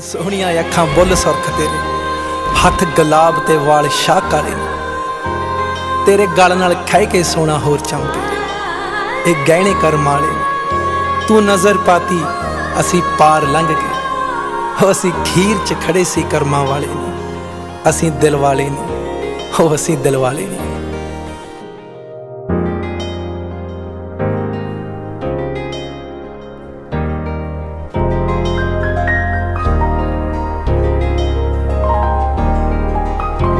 ਸੋਹਣੀਆਂ ਅੱਖਾਂ ਬੁੱਲ ਸੁਰਖ ਤੇਰੇ, ਹੱਥ ਗੁਲਾਬ ਤੇ ਵਾਲ ਸ਼ਾਹ ਕਾਲੇ ਤੇਰੇ ਗਲ ਨਾਲ ਖਹਿ ਕੇ ਸੋਨਾ ਹੋਰ ਚਮਕੇ ਇਹ ਗਹਿਣੇ ਕਰਮ ਵਾਲੇ ਨੇ। ਤੂੰ ਨਜ਼ਰ ਪਾਤੀ, ਅਸੀਂ ਪਾਰ ਲੰਘ ਗਏ। ਹੋ ਅਸੀਂ ਖੀਰ 'ਚ ਖੜੇ ਸੀ ਕਰਮਾਂ ਵਾਲੇ ਨੇ। ਅਸੀਂ ਦਿਲ ਵਾਲੇ ਨੇ। ਹੋ ਅਸੀਂ ਦਿਲ ਵਾਲੇ ਨੇ।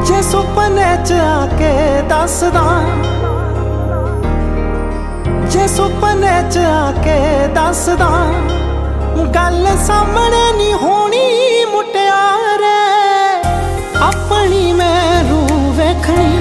ਜੇ ਸੁਪਨੇ ਚ ਆ ਕੇ ਦੱਸਦਾ। ਜੇ ਸੁਪਨੇ ਚ ਆ ਕੇ ਦੱਸਦਾ। ਗੱਲ ਸਾਹਮਣੇ ਨਹੀਂ ਹੋਣੀ ਮੁਟਿਆਰੇ। ਆਪਣੀ ਮੈਨੂੰ ਵੇਖਣੀ।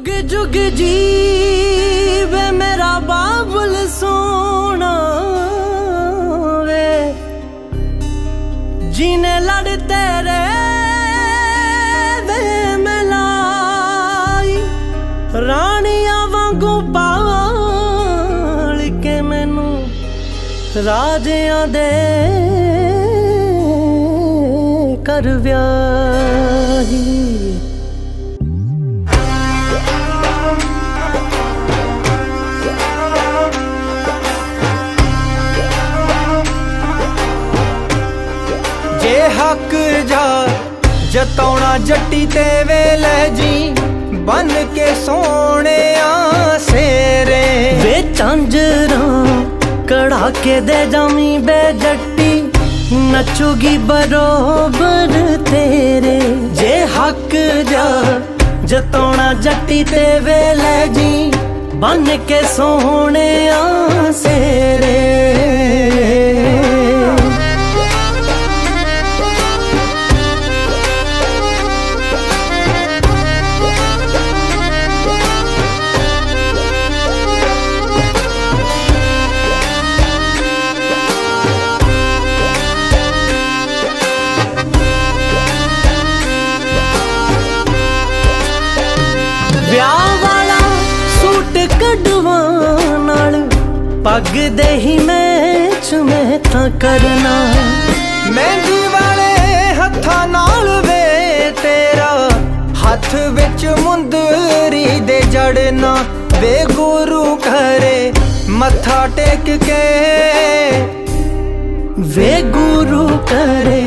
ਜੁਗ ਜੁਗ ਜੀਵੇ ਮੇਰਾ ਬਾਬਲ ਸੋਣਾ ਵੇ। ਜੀਨੇ ਲੜ ਤੇਰੇ ਵੇ ਮਲਾਈ ਰਾਣੀਆਂ ਵਾਂਗੂ ਪਾਲ ਕੇ ਮੈਨੂੰ ਰਾਜਿਆਂ ਦੇ ਕਰ ਵਿਆਹੀ। ਜੇ ਹੱਕ ਜਾ, ਜਤਾਉਣਾ ਜੱਟੀ ਤੇ ਵੇਲੇ ਜੀ, ਬਨ ਕੇ ਸੋਹਣਿਆ ਸੇਰੇ। ਵੇ ਚਾਂਜਰਾਂ ਕੜਾ ਕੇ ਦੇ ਜਾਮੀ ਬੇ ਜੱਟੀ, ਨੱਚੂਗੀ ਬਰੋਬਰ ਤੇਰੇ। ਜੇ ਹੱਕ ਜਾ, ਜਤਾਉਣਾ ਜੱਟੀ ਤੇ ਵੇਲੇ ਜੀ, ਬਨ ਕੇ ਸੋਹਣਿਆ ਸੇਰੇ। ਪੱਗ ਦੇ ਹੀ ਮੈਚ ਮੈਂ ਤਾਂ ਕਰਨਾ। ਮਹਿੰਦੀ ਵਾਲੇ ਹੱਥਾਂ ਨਾਲ ਵੇ ਤੇਰਾ। ਹੱਥ ਵਿੱਚ ਮੁੰਦਰੀ ਦੇ ਜੜਨਾ ਵੇ ਗੁਰੂ ਘਰੇ। ਮੱਥਾ ਟੇਕ ਕੇ ਵੇ ਗੁਰੂ ਕਰੇ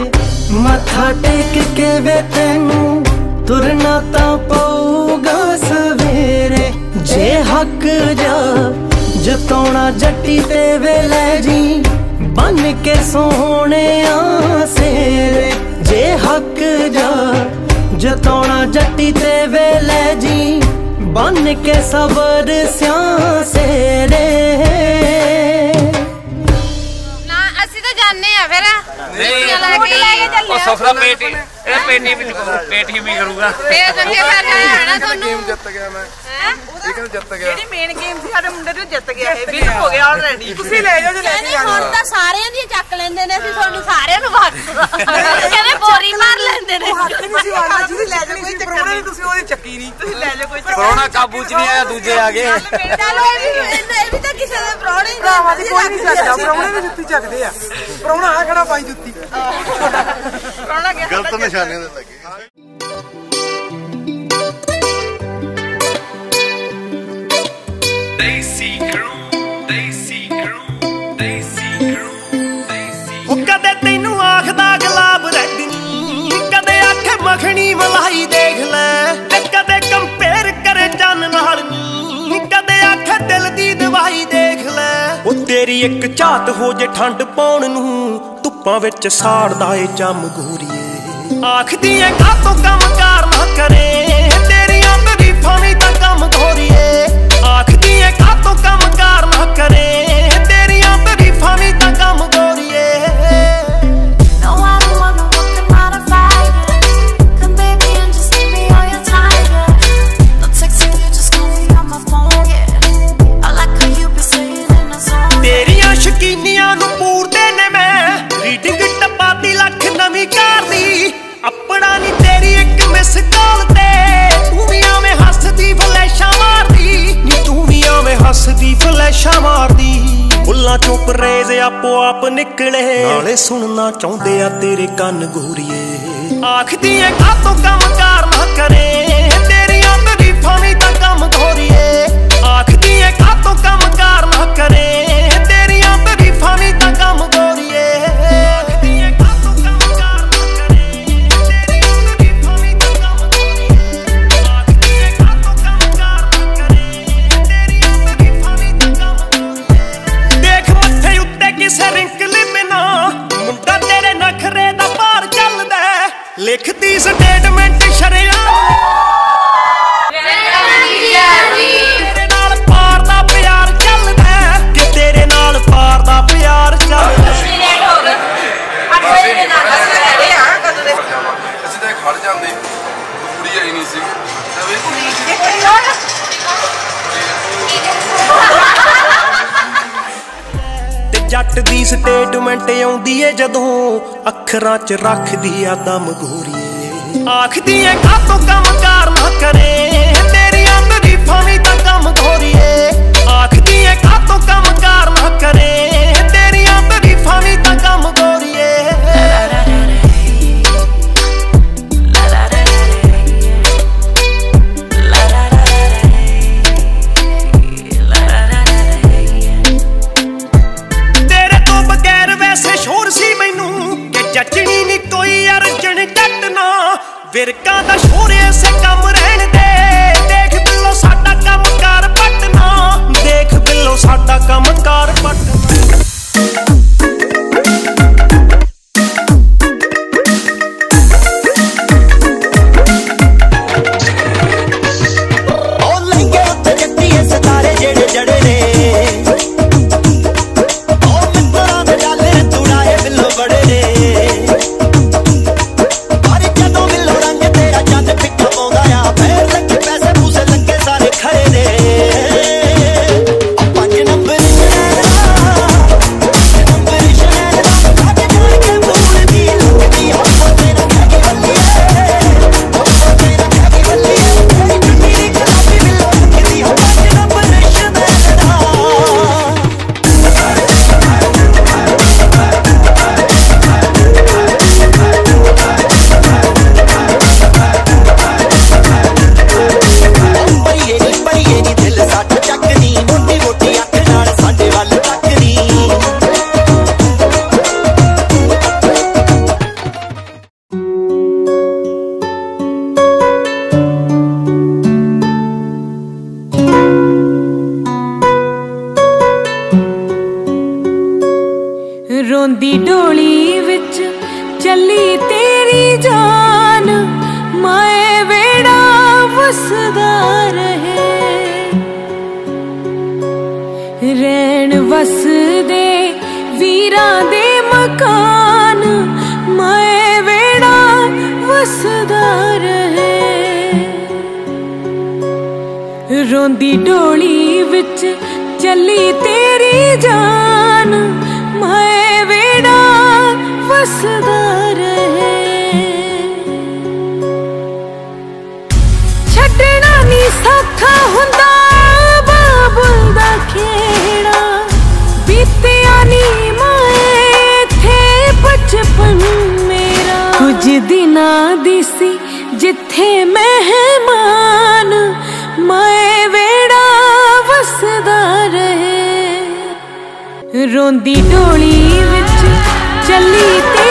ਮੱਥਾ ਟੇਕ ਕੇ ਵੇ ਤੈਨੂੰ ਤੁਰਨਾ ਤਾਂ ਪਊਗਾ ਸਵੇਰੇ। ਜੇ ਹੱਕ ਜਾ ਜਤਾਉਣਾ ਜੱਟੀ ਤੇ ਵੇਲੇ ਜੀ ਬਨ ਕੇ ਸੋਹਣਿਆ ਸੇਰੇ। ਜੇ ਹੱਕ ਜਾ ਜਤਾਉਣਾ ਜੱਟੀ ਤੇ ਵੇਲੇ ਜੀ ਬਨ ਕੇ ਸਬਰ ਸਿਆ ਸੇਰੇ। ਨਾ ਅਸੀਂ ਤਾਂ ਜਾਣੇ ਆ ਫਿਰ। ਨਹੀਂ ਲੈ ਕੇ ਲੈ ਕੇ ਚੱਲੇ ਉਹ ਸਫਰਾ ਪੇਟੀ ਇਹ ਪੇਟੀ ਵਿੱਚ ਪੇਟੀ ਵੀ ਕਰੂਗਾ। ਫੇਰ ਚੰਗੇ ਤੁਹਾਨੂੰ। ਜਿੱਤ ਗਿਆ ਮੈਂ। ਹੈਂ? ਇਹ ਕਹਿੰਦਾ ਜਿੱਤ ਗਿਆ। ਜਿਹੜੀ ਮੇਨ ਗੇਮ ਸੀ ਸਾਡੇ ਮੁੰਡੇ ਨੂੰ ਜਿੱਤ ਗਿਆ। ਇਹ ਵਿਨ ਹੋ ਗਿਆ ਆਲਰੇਡੀ ਤੁਸੀਂ ਲੈ ਜਾਓ ਜੇ ਲੈ ਕੇ ਜਾਣਾ। ਹੁਣ ਤਾਂ ਸਾਰਿਆਂ ਦੀ ਚੱਕ ਲੈਂਦੇ ਨੇ ਅਸੀਂ ਤੁਹਾਨੂੰ ਸਾਰਿਆਂ ਨੂੰ ਵਕਤ ਕਹਿੰਦੇ ਬੋਰੀ ਮਾਰ ਲੈਂਦੇ ਨੇ। ਹੱਥ ਨਹੀਂ ਸੀ ਵਾਲਾ ਤੁਸੀਂ ਲੈ ਜਾਓ ਕੋਈ ਚੱਕਰ ਨਹੀਂ। ਤੁਸੀਂ ਉਹਦੀ ਚੱਕੀ ਨਹੀਂ। ਤੁਸੀਂ ਲੈ ਜਾਓ ਕੋਈ ਚੱਕਰ ਕਰੋਨਾ ਕਾਬੂ ਚ ਨਹੀਂ ਆਇਆ ਦੂਜੇ ਆ ਗਏ। ਚਲੋ ਇਹ ਵੀ ਇਹ ਵੀ ਤਾਂ ਕਿਸੇ ਦੇ ਪ੍ਰਾਹੁਣੇ ਹੀ ਭਰਾਵਾਂ ਦੀ ਕੋਈ ਨਹੀਂ ਚੱਕਦਾ। ਪ੍ਰਾਹੁਣੇ ਵੀ ਜੁੱਤੀ ਚੱਕਦੇ ਆ। ਪ੍ਰਾਹੁਣਾ ਆ ਖੜਾ ਪਾਈ ਜੁੱਤੀ। ਗਿਆ ਗਲਤ ਨਿਸ਼ਾਨੇ ਦੇ ਲੱਗੇ। ਉਹ ਕਦੇ ਤੈਨੂੰ ਆਖਦਾ ਗੁਲਾਬ ਰੈਡਨੀ ਕਦੇ ਆਖੇ ਮੱਖਣੀ ਮਲਾਈ ਦੇਖ ਲੈ ਤੇ ਕਦੇ ਕੰਪੇਅਰ ਕਰੇ ਚੰਨ ਨਾਲ ਨੀ ਕਦੇ ਆਖੇ ਦਿਲ ਦੀ ਦਵਾਈ ਦੇਖ ਲੈ। ਉਹ ਤੇਰੀ ਇੱਕ ਝਾਤ ਹੋ ਜੇ ਠੰਡ ਪਾਉਣ ਨੂੰ ਤੂੰ ਧੁੱਪਾਂ ਵਿੱਚ ਸਾੜਦਾ ਏ ਚੰਮ ਗੋਰੀਏ ਆਖਦੀ ਐ ਕਾਤੋਂ ਕੰਮ ਕਾਰ ਨਾ ਕਰੇ ਤੇਰੀਆਂ ਤਰੀਫਾਂ ਵੀ ਤਾਂ ਕੰਮ ਗੋਰੀਏ ਆਖਦੀ ਐ ਕਾਤੋਂ ਕੰਮ ਕਾਰ ਨਾ ਕਰੇ ਤਾਂ ਸ਼ਕੀਨੀਆਂ ਨੂੰ ਪੂਰਦੇ ਆਪਣਾ ਨਹੀਂ ਤੇਰੀ ਇੱਕ ਮਿਸ ਕਾਲ ਤੇ। ਤੂੰ ਵੀ ਆਵੇਂ ਹੱਸਦੀ ਫਲੈਸ਼ਾਂ ਮਾਰਦੀ। ਨੀ ਤੂੰ ਵੀ ਆਵੇਂ ਹੱਸਦੀ ਫਲੈਸ਼ਾਂ ਮਾਰਦੀ। ਬੁੱਲਾਂ ਚੋਂ ਪਰੇਜ਼ ਆਪੋ ਆਪ ਨਿਕਲੇ। ਨਾਲੇ ਸੁਣਨਾ ਚਾਹੁੰਦੇ ਆ ਤੇਰੇ ਕੰਨ ਗੋਰੀਏ। ਆਖਦੀ ਐ ਕਾਤੋਂ ਕੰਮ ਕਾਰ ਨਾ ਕਰੇ। ਤੇਰੀਆਂ ਤਰੀਫਾਂ ਵੀ ਤਾਂ ਕੰਮ ਗੋਰੀਏ ਆਖਦੀ ਐ ਕਾਤੋਂ ਕੰਮ ਕਾਰ ਨਾ ਕਰੇ। ਆਉਂਦੀ ਏ ਜਦੋਂ ਅੱਖਰਾਂ 'ਚ ਰੱਖਦੀ ਆ ਦਮ ਗੋਰੀਏ ਆਖਦੀ ਏ ਕਾਤੋਂ ਕੰਮ ਕਾਰ ਨਾ ਕਰੇ? ਤੇਰੀਆਂ ਤਰੀਫਾਂ ਵੀ ਤਾਂ ਕੰਮ ਗੋਰੀਏ ਆਖਦੀ ਏ ਕਾਤੋਂ ਕੰਮ ਕਾਰ ਨਾ ਕਰੇ? ਤੇਰੀਆਂ ਤਰੀਫਾਂ ਵੀ ਤਾਂ ਕੰਮ ਰੋਂਦੀ ਢੋਲੀ ਵਿੱਚ ਚੱਲੀ ਤੇਰੀ ਜਾਨ, ਮਾਏ ਵੇੜਾ ਵਸਦਾ ਰਹੇ। ਰਹਿਣ ਵਸਦੇ ਵੀਰਾਂ ਦੇ ਮਕਾਨ, ਮਾਏ ਵੇੜਾ ਵਸਦਾ ਰਹੇ। ਰੋਂਦੀ ਢੋਲੀ ਵਿੱਚ ਚੱਲੀ ਤੇਰੀ ਜਾਨ ਵਸਦਾ ਰਹੇ। ਛੱਡਣਾ ਨਹੀਂ ਸੌਖਾ ਹੁੰਦਾ ਬਾਬੁਲ ਦਾ ਖੇੜਾ। ਬੀਤਿਆ ਨਹੀਂ ਮਾਏ ਇੱਥੇ ਬਚਪਨ ਮੇਰਾ। ਕੁਝ ਦਿਨਾਂ ਦੀ ਸੀ ਜਿੱਥੇ ਮਹਿਮਾਨ ਮੈਂ ਵੇੜਾ ਵਸਦਾ ਰਹੇ। ਰੋਂਦੀ ਢੋਲੀ ਚੱਲੀ ਤੇ